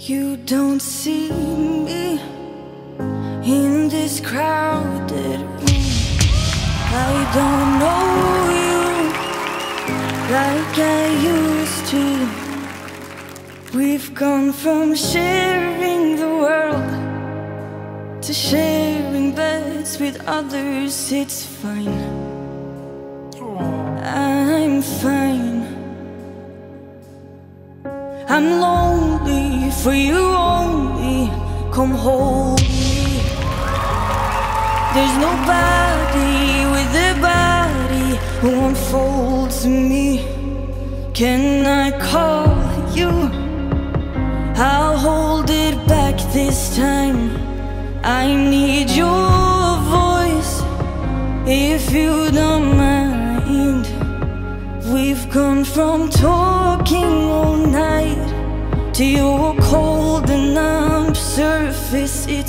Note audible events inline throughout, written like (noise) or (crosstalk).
You don't see me in this crowded room. I don't know you like I used to. We've gone from sharing the world to sharing beds with others. It's fine. I'm fine. I'm lonely for you only. Come hold me. There's nobody with a body who unfolds me. Can I call you? I'll hold it back this time. I need your voice if you don't mind. We've gone from talking all night to your surface. It's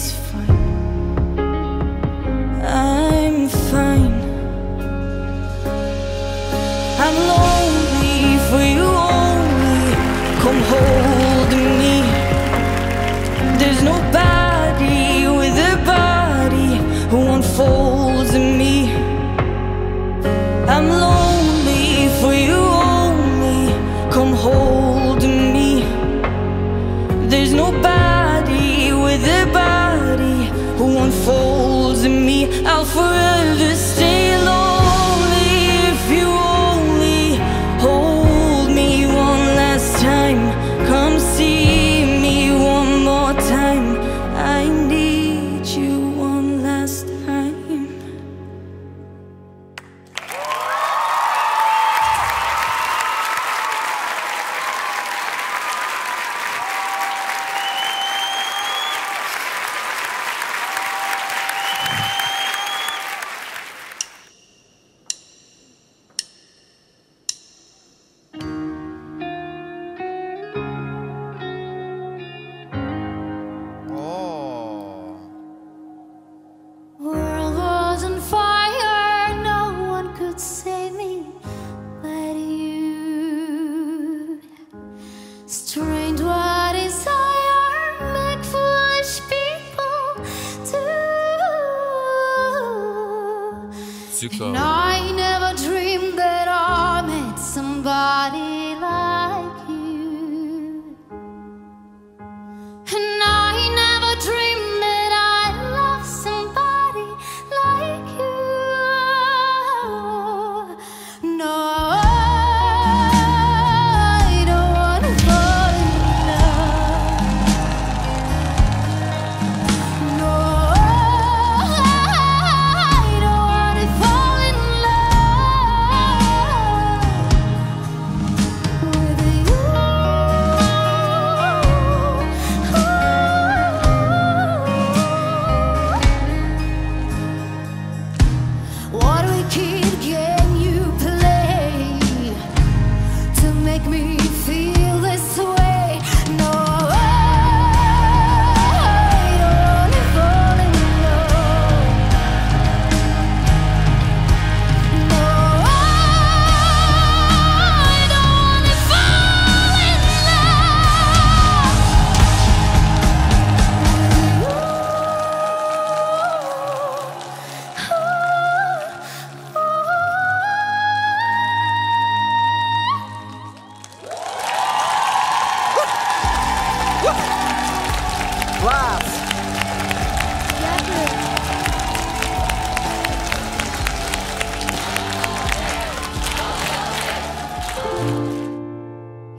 And I never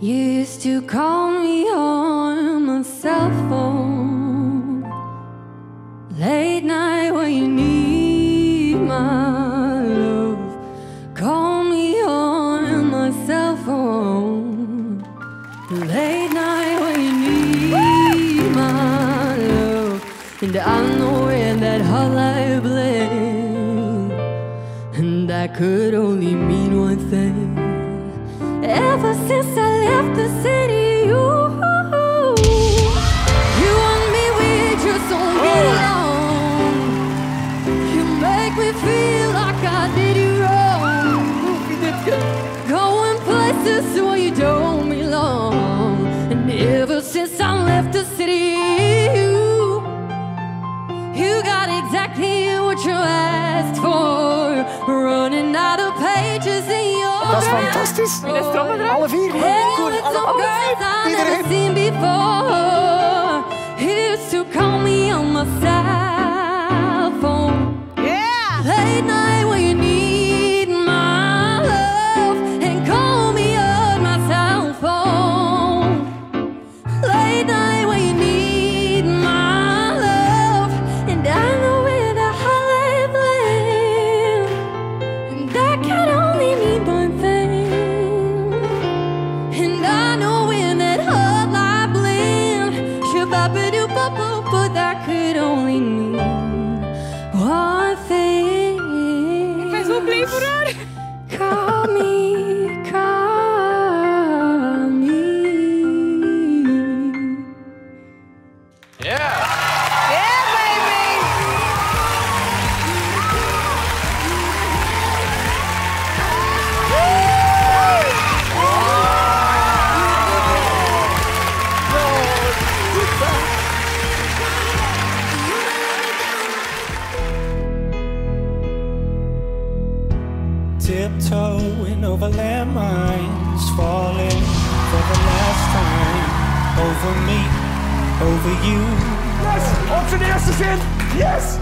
You used to call me on my cell phone late night when you need my love. Call me on my cell phone late night when you need my love. And I know where that hotline bling, and that could only Dat is fantastisch. Alle vier. Goed. Alle, alle vijf. Iedereen. seen before. He used to call me on my cell Tiptoeing over landmines, falling for the last time. Over me, over you. Yes. Zijn eerste zin. Yes.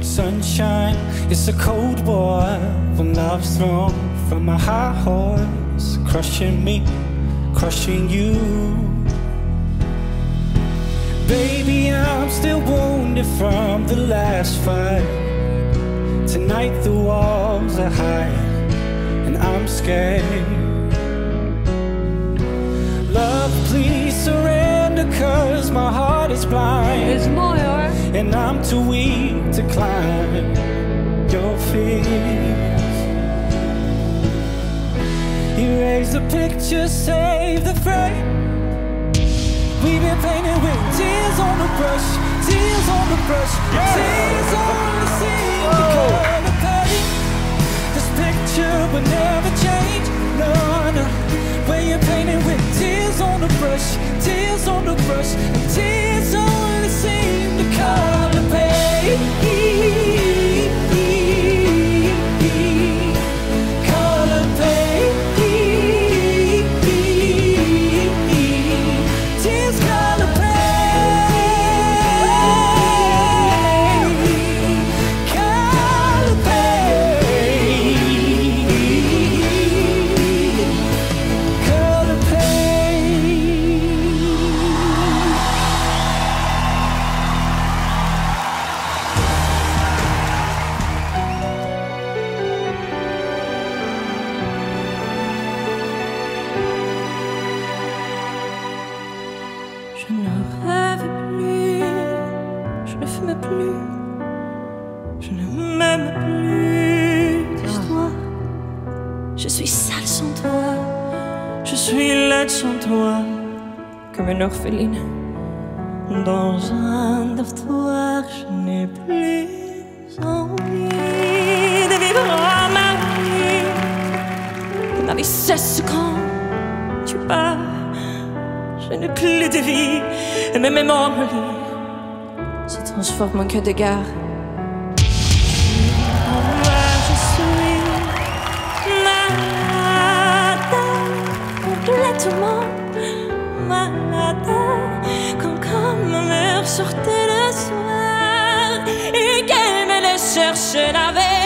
Sunshine, it's a cold war when love's thrown from my high horse, crushing me, crushing you. Baby, I'm still wounded from the last fight. Tonight the walls are high, and I'm scared. Love, please surrender, cause my heart is blind. Mooi hoor. And I'm too weak to climb your fears. Erase the picture, save the frame. We've been painted with tears on the brush, tears on the brush, tears on the scene. Oh. The color paint. This picture will never change. No, no. Where you're painted with tears on the brush, tears on the brush, tears on the scene. The color paint. Je suis laide sans toi, comme une orpheline dans un dortoir. Je n'ai plus envie de vivre ma vie. Ma vie cesse quand tu pars. Je n'ai plus de vie et mes mémoires se transforment en queue de gare. Complètement malade, quand comme ma mère sortait le soir et qu'elle laisse chercher la veille.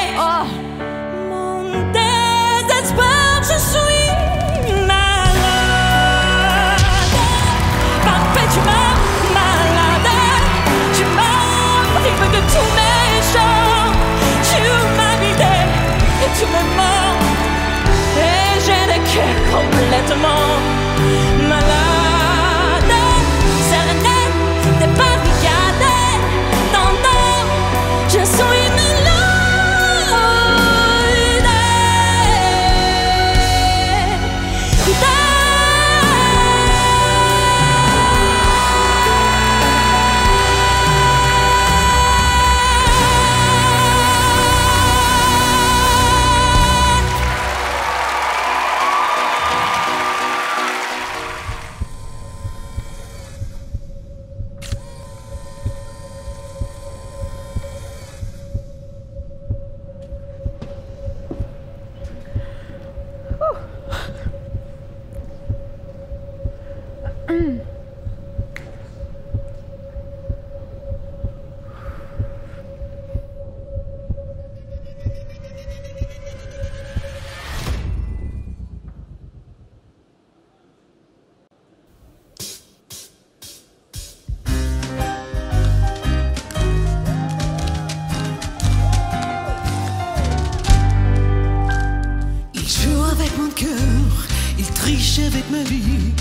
Avec ma vie.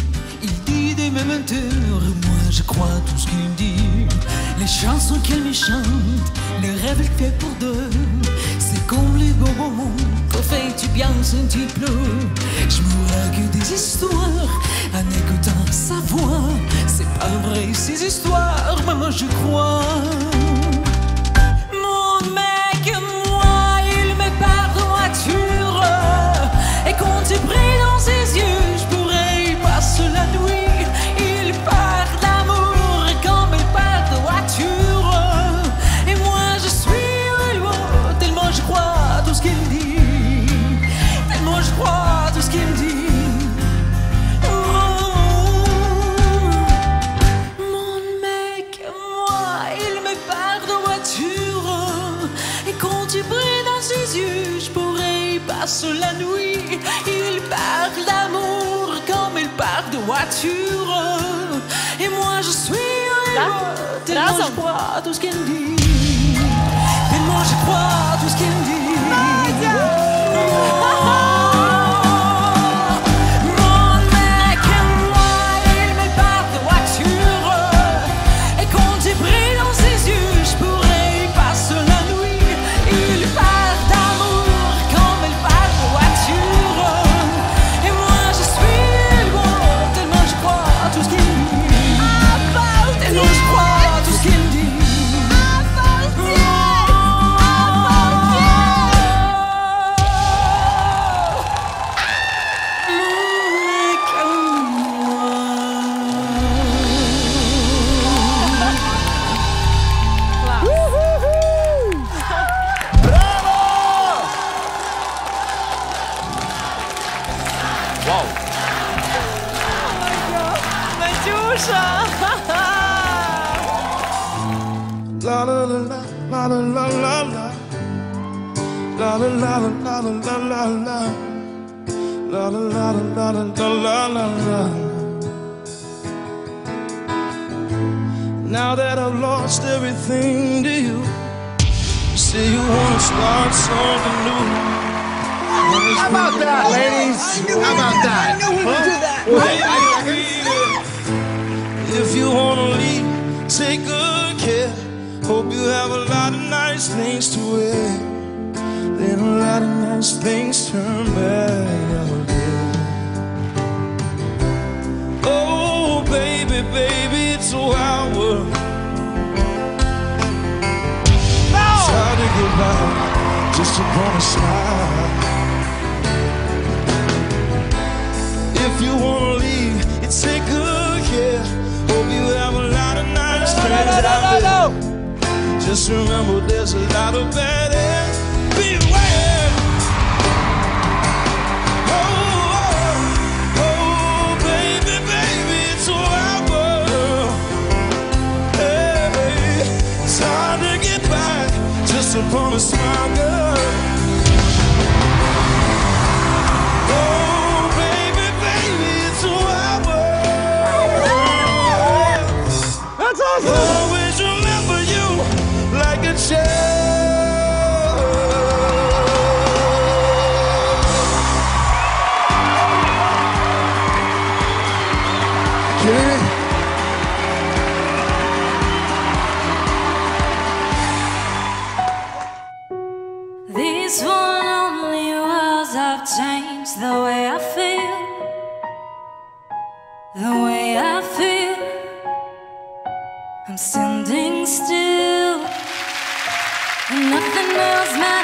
Il dit des mêmes menteurs, moi je crois tout ce qu'il dit. Les chansons qu'elle me chante, les rêves qu'il fait pour deux, c'est comme les moments qu'on fait du bien un petit peu. Je me que des histoires en écoutant sa voix. C'est pas vrai ces histoires, moi je crois. Voiture. Et moi, je suis heureux, tellement je crois à tout ce qu'il dit. Tellement je crois 哇哦！我们就是。啦啦啦啦啦啦啦啦。la la la la la la la la la la la la la la la la Now that I've lost everything to you, say you wanna start something new. How about that, ladies? How about that? If you wanna leave, take good care. Hope you have a lot of nice things to wear. Then a lot of nice things turn bad again. Oh, baby, baby, it's a wild world. It's hard to get by just upon a smile. You take good care. Hope you have a lot of nice friends out there. Just remember, there's a lot of bad air. Beware. Oh, oh, oh, baby, baby, it's a wild world. Hey, it's hard to get by just upon a smile, girl. Oh, Mother!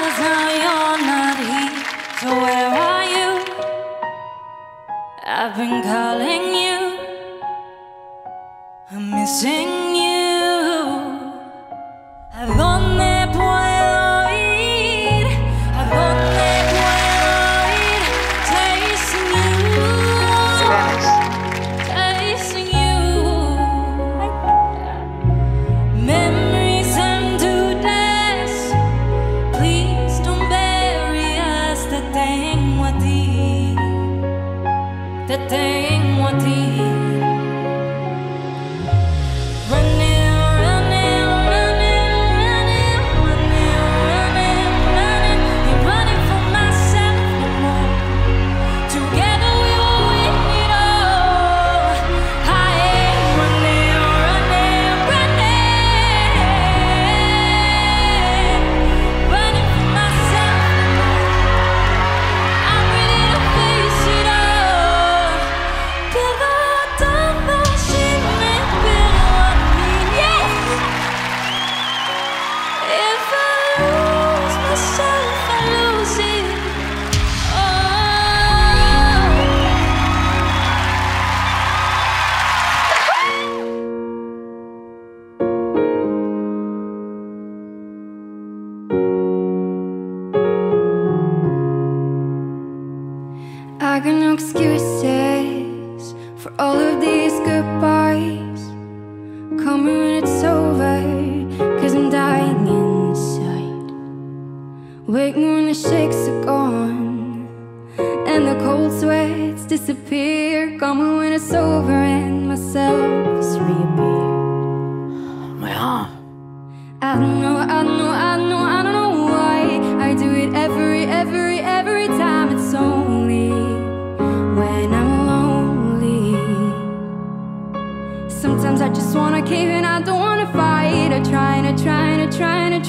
Matters now you're not here. So where are you? I've been calling you. I'm missing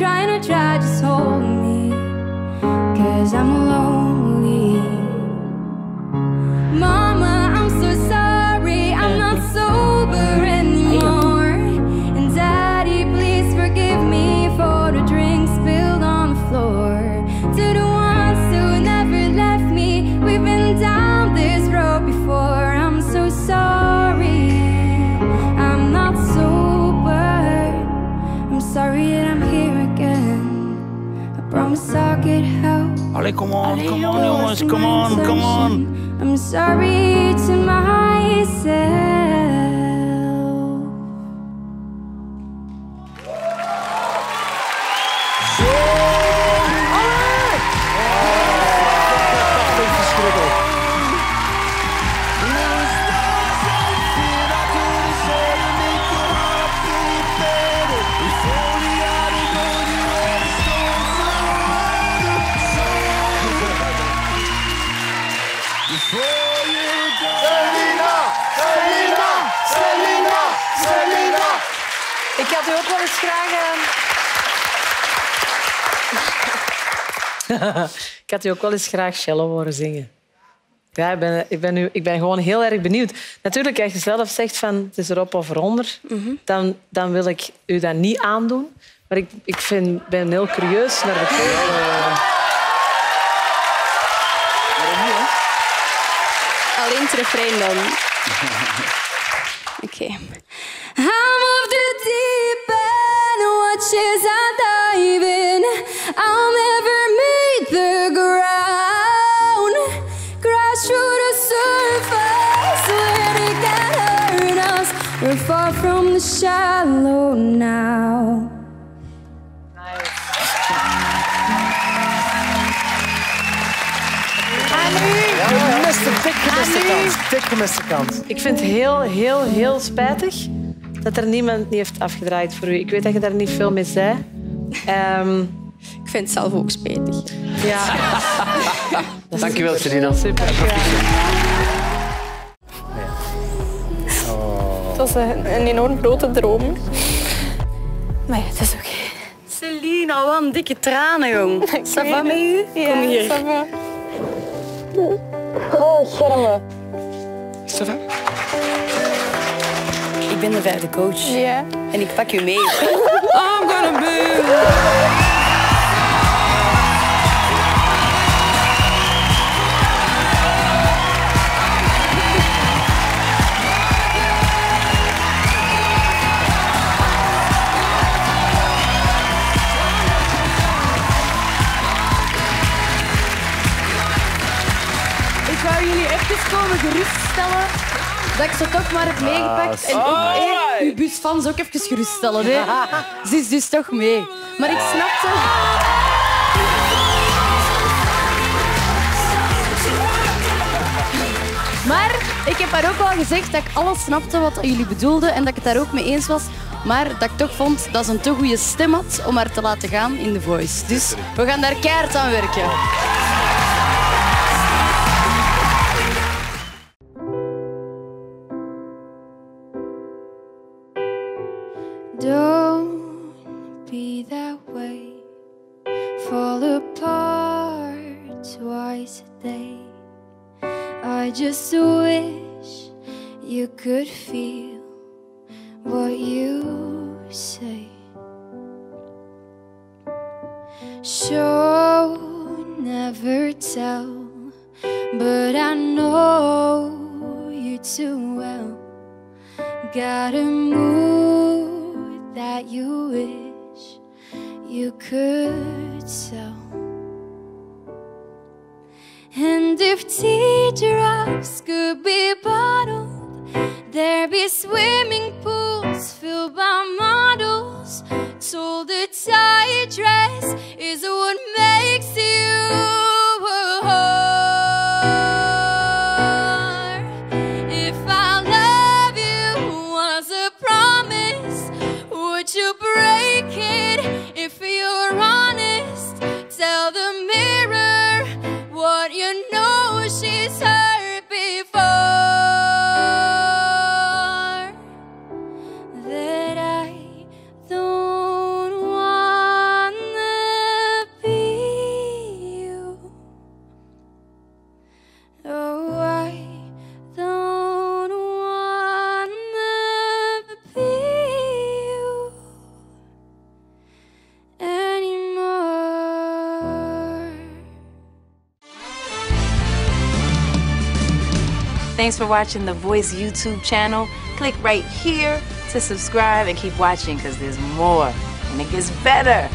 I to try. Just hold me, cause I'm lonely. Come on, come on jongens, come on, come on. I'm sorry to myself. (laughs) ik had u ook wel eens graag cello horen zingen. Ja, ik ben, ik, ben nu, ik ben gewoon heel erg benieuwd. Natuurlijk, als je zelf zegt van het is erop of eronder, dan, dan wil ik u dat niet aandoen. Maar ik, ik vind, ben heel curieus naar de keuze. Alleen het refrein dan. (laughs) Oké. I'm of the deep end, the shallow now. Dik gemiste kans. Dik gemiste kans. Ik vind het heel, heel, heel spijtig dat er niemand niet heeft afgedraaid voor u. Ik weet dat je daar niet veel mee zei. Ehm, Ik vind het zelf ook spijtig. ja. (laughs) Dankjewel, Selina. Super. Was een, een enorm grote droom. Maar ja, het is oké. Selina, wat een dikke tranen, jong. (laughs) Ça va met u? Kom hier. ça va. Ik ben de vijfde coach. Ja. En ik pak u mee. (laughs) I'm gonna be. Komen geruststellen dat ik ze toch maar heb meegepakt. En ook eh, uw busfans ook even geruststellen. Hè. Ze is dus toch mee. Maar ik snapte... Maar ik heb haar ook wel gezegd dat ik alles snapte wat jullie bedoelden en dat ik het daar ook mee eens was. Maar dat ik toch vond dat ze een te goede stem had om haar te laten gaan in The Voice. Dus we gaan daar keihard aan werken. Got a mood that you wish you could sell. And if teardrops could be bottled, there'd be swimming pools filled by models. Told the tie dress is what makes you. pushes her Thanks for watching the Voice YouTube channel. Click right here to subscribe and keep watching because there's more and it gets better.